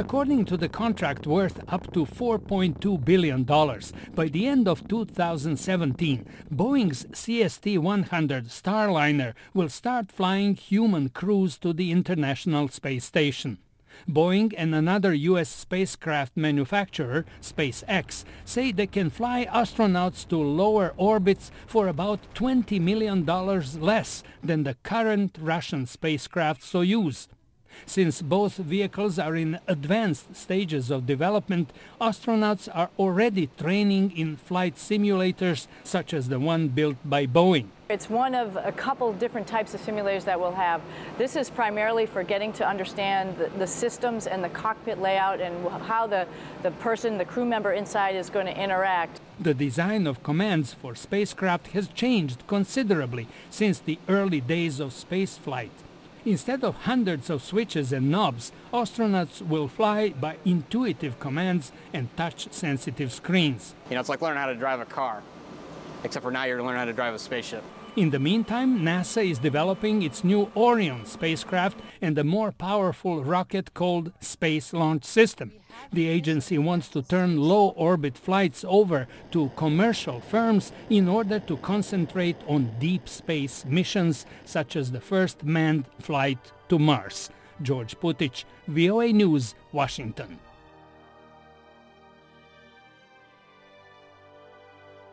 according to the contract worth up to $4.2 billion. By the end of 2017, Boeing's CST-100 Starliner will start flying human crews to the International Space Station. Boeing and another U.S. spacecraft manufacturer, SpaceX, say they can fly astronauts to lower orbits for about $20 million less than the current Russian spacecraft Soyuz. Since both vehicles are in advanced stages of development, astronauts are already training in flight simulators such as the one built by Boeing. It's one of a couple different types of simulators that we'll have. This is primarily for getting to understand the, the, systems and the cockpit layout and how the, the person, the crew member inside is going to interact. The design of commands for spacecraft has changed considerably since the early days of spaceflight. Instead of hundreds of switches and knobs, astronauts will fly by intuitive commands and touch-sensitive screens. You know, it's like learning how to drive a car, except for now you're learning how to drive a spaceship. In the meantime, NASA is developing its new Orion spacecraft and a more powerful rocket called Space Launch System. The agency wants to turn low-orbit flights over to commercial firms in order to concentrate on deep space missions such as the first manned flight to Mars. George Putic, VOA News, Washington.